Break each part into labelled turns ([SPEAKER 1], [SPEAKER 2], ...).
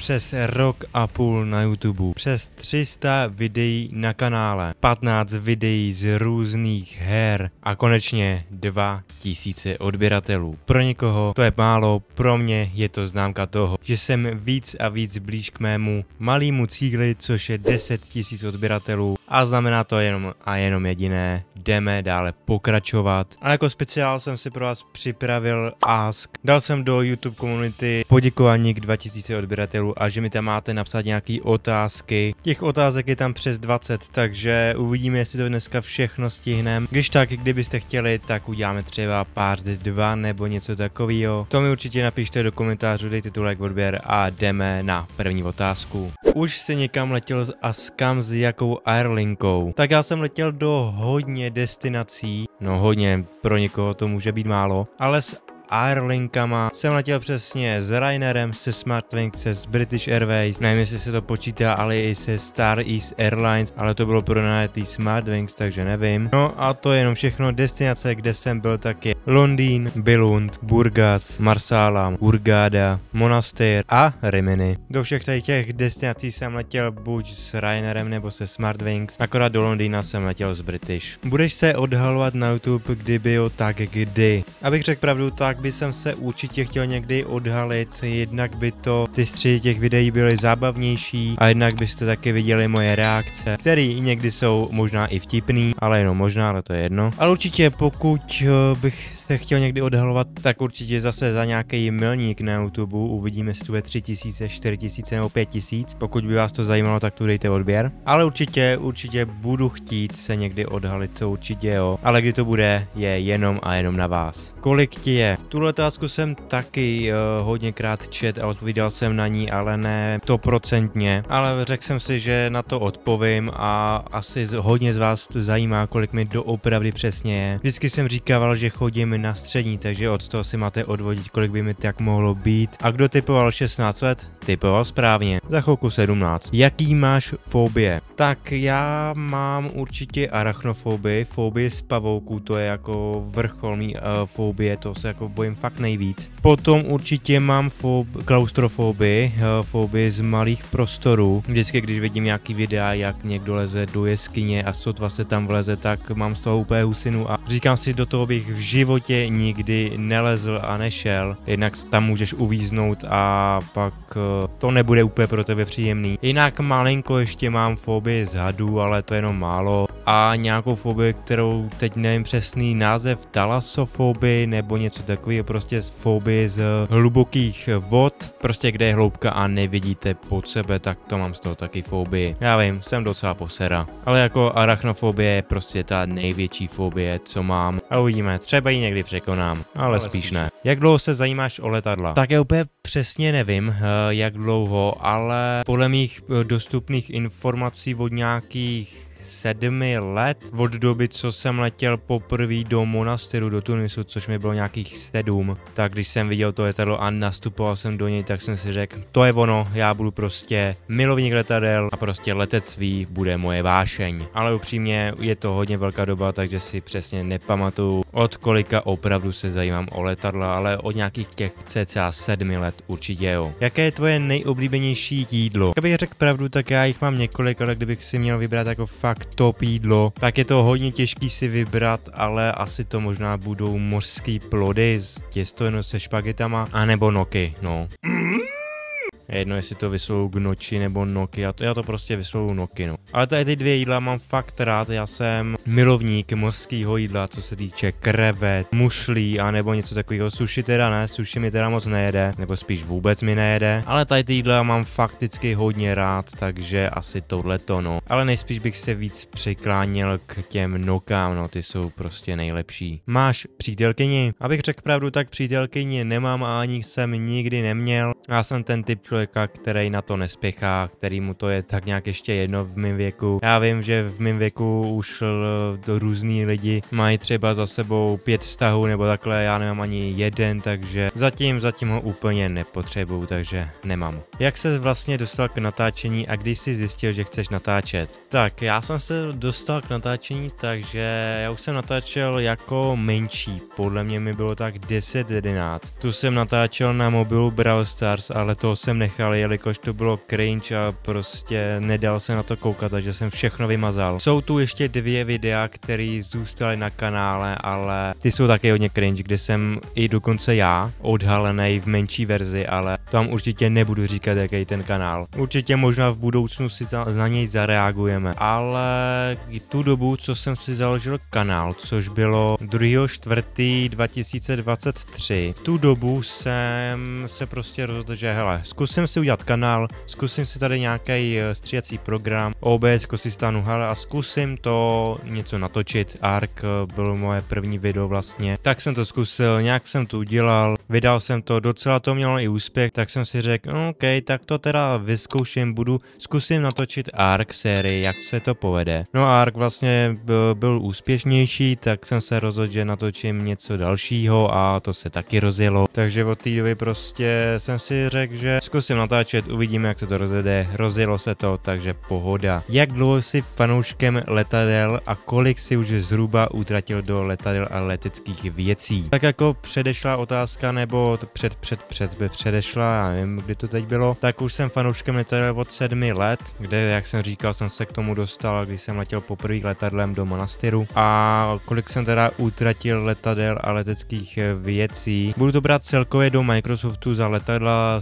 [SPEAKER 1] přes rok a půl na YouTube, přes 300 videí na kanále, 15 videí z různých her a konečně 2000 odběratelů. Pro někoho to je málo, pro mě je to známka toho, že jsem víc a víc blíž k mému malému cíli, což je 10 000 odběratelů a znamená to jenom a jenom jediné, jdeme dále pokračovat. Ale jako speciál jsem si pro vás připravil Ask. Dal jsem do YouTube komunity poděkování k 2000 odběratelů a že mi tam máte napsat nějaký otázky. Těch otázek je tam přes 20, takže uvidíme, jestli to dneska všechno stihneme. Když tak, kdybyste chtěli, tak uděláme třeba part 2 nebo něco takového. To mi určitě napište do komentářů, dejte tu like odběr a jdeme na první otázku. Už se někam letěl a s kam s jakou airlinkou? Tak já jsem letěl do hodně destinací, no hodně, pro někoho to může být málo, ale s Airlinkama. Jsem letěl přesně s Rainerem, se Smartwings, se s British Airways, nevím jestli se to počítá, ale i se Star East Airlines, ale to bylo pro najetý Smartwings, takže nevím. No a to je jenom všechno destinace, kde jsem byl taky Londýn, Billund, Burgas, Marsala, Urgada, Monastir a Rimini. Do všech tady těch destinací jsem letěl buď s Rainerem nebo se Smartwings, akorát do Londýna jsem letěl s British. Budeš se odhalovat na YouTube, kdyby jo, tak kdy. Abych řekl pravdu, tak by jsem se určitě chtěl někdy odhalit, jednak by to ty středy těch videí byly zábavnější a jednak byste taky viděli moje reakce, které někdy jsou možná i vtipný, ale jenom možná, ale to je jedno. Ale určitě pokud eh, bych se chtěl někdy odhalovat, tak určitě zase za nějaký milník na YouTube uvidíme, jestli tu je 3000, 4000 nebo 5000. Pokud by vás to zajímalo, tak tu dejte odběr. Ale určitě, určitě budu chtít se někdy odhalit, to určitě jo. Ale kdy to bude, je jenom a jenom na vás. Kolik ti je? Tuhle otázku jsem taky uh, hodněkrát čet a odpovídal jsem na ní, ale ne to procentně. Ale řekl jsem si, že na to odpovím a asi hodně z vás to zajímá, kolik mi doopravdy přesně je. Vždycky jsem říkával, že chodím na střední, takže od toho si máte odvodit, kolik by mi tak mohlo být. A kdo typoval 16 let? Typoval správně. Za chvilku 17. Jaký máš fobie? Tak já mám určitě arachnofobii, fobii z pavouků, to je jako vrchol mý uh, fobie, to se jako bojím fakt nejvíc. Potom určitě mám fob- klaustrofobii, uh, fobii z malých prostorů. Vždycky, když vidím nějaký videa, jak někdo leze do jeskyně a sotva se tam vleze, tak mám z toho úplně husinu a říkám si, do toho bych v životě nikdy nelezl a nešel. Jednak tam můžeš uvíznout a pak uh, to nebude úplně pro tebe příjemný. Jinak malinko ještě mám fobii z hadů, ale to je jenom málo. A nějakou fobii, kterou teď nevím přesný název, talasofobii nebo něco takového, prostě fobii z hlubokých vod, prostě kde je hloubka a nevidíte pod sebe, tak to mám z toho taky fobii. Já vím, jsem docela posera. Ale jako arachnofobie je prostě ta největší fobie, co mám. A uvidíme, třeba ji někdy překonám, ale, ale spíš, spíš ne. Jak dlouho se zajímáš o letadla? Tak já úplně přesně nevím, eh, jak dlouho, ale podle mých eh, dostupných informací od nějakých sedmi let od doby, co jsem letěl poprvé do monasteru, do Tunisu, což mi bylo nějakých sedm, tak když jsem viděl to letadlo a nastupoval jsem do něj, tak jsem si řekl, to je ono, já budu prostě milovník letadel a prostě letectví bude moje vášeň. Ale upřímně je to hodně velká doba, takže si přesně nepamatuju, od kolika opravdu se zajímám o letadla, ale od nějakých těch cca sedmi let určitě jo. Jaké je tvoje nejoblíbenější jídlo? Kdybych řekl pravdu, tak já jich mám několik, ale kdybych si měl vybrat jako fakt fakt top jídlo, tak je to hodně těžký si vybrat, ale asi to možná budou mořský plody s těsto se špagetama, anebo noky, no. Mm. Jedno, jestli to vyslovu gnoči nebo noky, já to, já to prostě vyslovu noky, no. Ale tady ty dvě jídla mám fakt rád, já jsem milovník mořského jídla, co se týče krevet, mušlí a nebo něco takového. Sushi teda ne, sushi mi teda moc nejede, nebo spíš vůbec mi nejede, ale tady ty jídla mám fakticky hodně rád, takže asi tohleto, no. Ale nejspíš bych se víc přikláněl k těm nokám, no, ty jsou prostě nejlepší. Máš přítelkyni? Abych řekl pravdu, tak přítelkyni nemám a ani jsem nikdy neměl. Já jsem ten typ člověk, člověka, který na to nespěchá, který mu to je tak nějak ještě jedno v mém věku. Já vím, že v mém věku už do různý lidi mají třeba za sebou pět vztahů nebo takhle, já nemám ani jeden, takže zatím, zatím ho úplně nepotřebuju, takže nemám. Jak se vlastně dostal k natáčení a když jsi zjistil, že chceš natáčet? Tak, já jsem se dostal k natáčení, takže já už jsem natáčel jako menší, podle mě mi bylo tak 10-11. Tu jsem natáčel na mobilu Brawl Stars, ale toho jsem nechtěl ponechal, jelikož to bylo cringe a prostě nedal se na to koukat, takže jsem všechno vymazal. Jsou tu ještě dvě videa, které zůstaly na kanále, ale ty jsou taky hodně cringe, kde jsem i dokonce já odhalený v menší verzi, ale tam určitě nebudu říkat, jaký ten kanál. Určitě možná v budoucnu si na něj zareagujeme, ale tu dobu, co jsem si založil kanál, což bylo 2. 4. 2023, tu dobu jsem se prostě rozhodl, že hele, zkusím si udělat kanál, zkusím si tady nějaký eh, stříhací program, OBS Kosistanu, hele, a zkusím to něco natočit. Ark eh, byl moje první video vlastně, tak jsem to zkusil, nějak jsem to udělal, vydal jsem to, docela to mělo i úspěch, tak jsem si řekl, no, OK, tak to teda vyzkouším, budu, zkusím natočit Ark sérii, jak se to povede. No a Ark vlastně byl, byl úspěšnější, tak jsem se rozhodl, že natočím něco dalšího a to se taky rozjelo. Takže od té doby prostě jsem si řekl, že zkusím natáčet, uvidíme, jak se to rozjede. Rozjelo se to, takže pohoda. Jak dlouho jsi fanouškem letadel a kolik si už zhruba utratil do letadel a leteckých věcí? Tak jako předešla otázka, nebo před, před, před, předešla, já nevím, kdy to teď bylo, tak už jsem fanouškem letadel od sedmi let, kde, jak jsem říkal, jsem se k tomu dostal, když jsem letěl poprvé letadlem do Monastyru. A kolik jsem teda utratil letadel a leteckých věcí? Budu to brát celkově do Microsoftu za letadla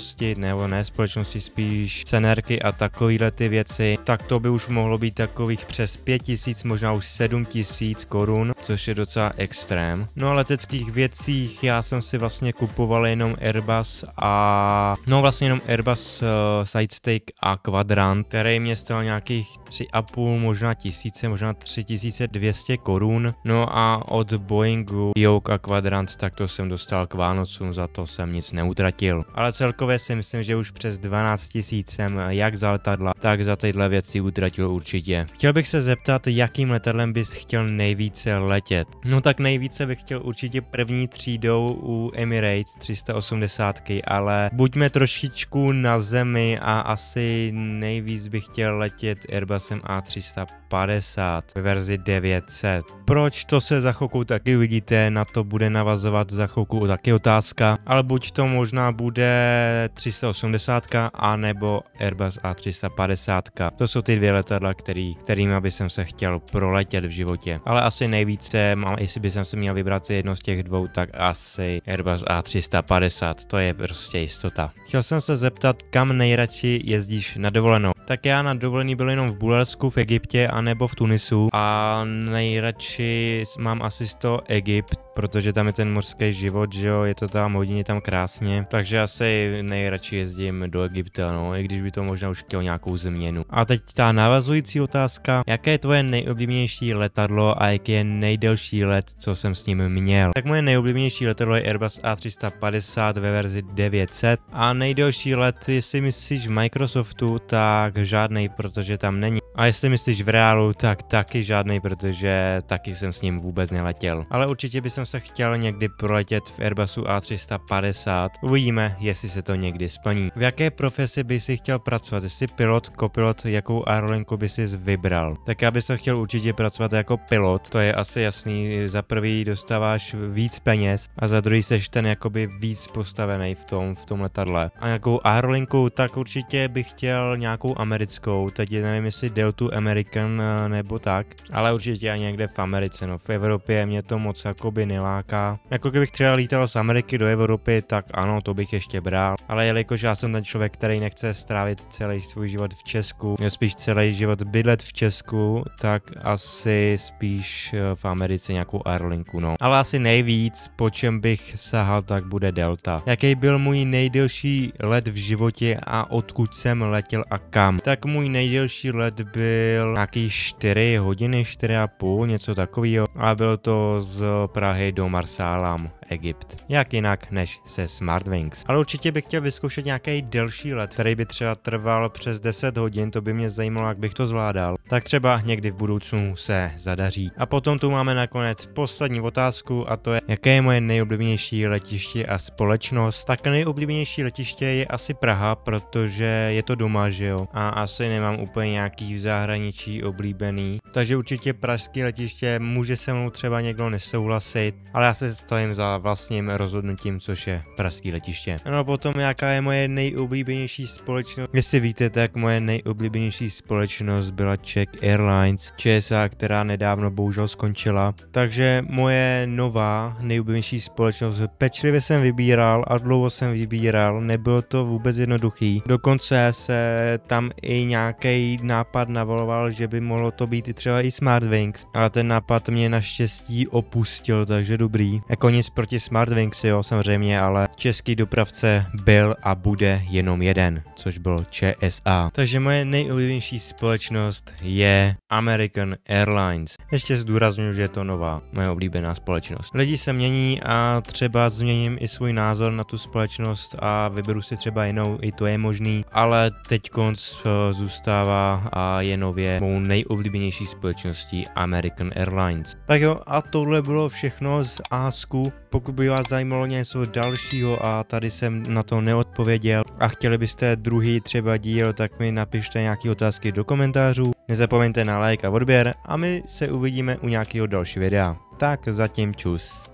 [SPEAKER 1] společnosti, nebo ne společnosti, spíš cenerky a takovýhle ty věci, tak to by už mohlo být takových přes 5000, možná už 7000 korun, což je docela extrém. No a leteckých věcích já jsem si vlastně kupoval jenom Airbus a no vlastně jenom Airbus uh, Sidestick a Quadrant, který mě stál nějakých 3,5 možná tisíce, možná 3200 korun. No a od Boeingu Yoke a Quadrant tak to jsem dostal k Vánocům, za to jsem nic neutratil. Ale celkově si myslím, že už přes 12 tisíc jsem jak za letadla, tak za tyhle věci utratil určitě. Chtěl bych se zeptat, jakým letadlem bys chtěl nejvíce letět. No tak nejvíce bych chtěl určitě první třídou u Emirates 380, ale buďme trošičku na zemi a asi nejvíc bych chtěl letět Airbusem A350 ve verzi 900. Proč to se za chvilku taky uvidíte, na to bude navazovat za chvilku taky otázka, ale buď to možná bude 380 a nebo Airbus A350. To jsou ty dvě letadla, který, kterými by jsem se chtěl proletět v životě. Ale asi nejvíce, mám, jestli by jsem se měl vybrat jedno z těch dvou, tak asi Airbus A350. To je prostě jistota. Chtěl jsem se zeptat, kam nejradši jezdíš na dovolenou. Tak já na dovolený byl jenom v Bulharsku, v Egyptě a nebo v Tunisu a nejradši mám asi to Egypt, protože tam je ten mořský život, že jo, je to tam hodně tam krásně, takže asi nejradši jezdím do Egypta, no, i když by to možná už chtělo nějakou změnu. A teď ta navazující otázka, jaké je tvoje nejoblíbenější letadlo a jaký je nejdelší let, co jsem s ním měl? Tak moje nejoblíbenější letadlo je Airbus A350 ve verzi 900 a nejdelší let, jestli myslíš v Microsoftu, tak žádnej, protože tam není. A jestli myslíš v reálu, tak taky žádný, protože taky jsem s ním vůbec neletěl. Ale určitě bych se chtěl někdy proletět v Airbusu A350. Uvidíme, jestli se to někdy splní. V jaké profesi by si chtěl pracovat? Jestli pilot, kopilot, jakou aerolinku by si vybral? Tak já bych se chtěl určitě pracovat jako pilot, to je asi jasný. Za prvý dostáváš víc peněz a za druhý seš ten jakoby víc postavený v tom, v tom letadle. A jakou aerolinku, tak určitě bych chtěl nějakou americkou, teď nevím jestli Delta American eh, nebo tak, ale určitě ani někde v Americe, no v Evropě mě to moc jakoby neláká. Jako kdybych třeba lítal z Ameriky do Evropy, tak ano, to bych ještě bral, ale jelikož já jsem ten člověk, který nechce strávit celý svůj život v Česku, spíš celý život bydlet v Česku, tak asi spíš eh, v Americe nějakou aerolinku, no. Ale asi nejvíc, po čem bych sahal, tak bude Delta. Jaký byl můj nejdelší let v životě a odkud jsem letěl a kam? Tak můj nejdelší let byl nějaký 4 hodiny, 4,5, něco takového. A byl to z Prahy do Marsálam. Egypt. Jak jinak než se Smartwings. Ale určitě bych chtěl vyzkoušet nějaký delší let, který by třeba trval přes 10 hodin, to by mě zajímalo, jak bych to zvládal. Tak třeba někdy v budoucnu se zadaří. A potom tu máme nakonec poslední otázku a to je, jaké je moje nejoblíbenější letiště a společnost. Tak nejoblíbenější letiště je asi Praha, protože je to doma, že jo. A asi nemám úplně nějaký v zahraničí oblíbený. Takže určitě pražské letiště může se mnou třeba někdo nesouhlasit, ale já se stojím za vlastním rozhodnutím, což je pražské letiště. No a potom jaká je moje nejoblíbenější společnost. Jestli víte, tak moje nejoblíbenější společnost byla Czech Airlines, ČSA, která nedávno bohužel skončila. Takže moje nová nejoblíbenější společnost pečlivě jsem vybíral a dlouho jsem vybíral, nebylo to vůbec jednoduchý. Dokonce se tam i nějaký nápad navoloval, že by mohlo to být i třeba i Smartwings, ale ten nápad mě naštěstí opustil, takže dobrý. Jako nic proti Smartwings, jo, samozřejmě, ale český dopravce byl a bude jenom jeden, což byl ČSA. Takže moje nejoblíbenější společnost je American Airlines. Ještě zdůraznuju, že je to nová, moje oblíbená společnost. Lidi se mění a třeba změním i svůj názor na tu společnost a vyberu si třeba jinou, i to je možný, ale teď konc eh, zůstává a je nově mou nejoblíbenější společností American Airlines. Tak jo, a tohle bylo všechno z Asku. Pokud by vás zajímalo něco dalšího a tady jsem na to neodpověděl a chtěli byste druhý třeba díl, tak mi napište nějaké otázky do komentářů. Nezapomeňte na like a odběr a my se uvidíme u nějakého dalšího videa. Tak zatím čus.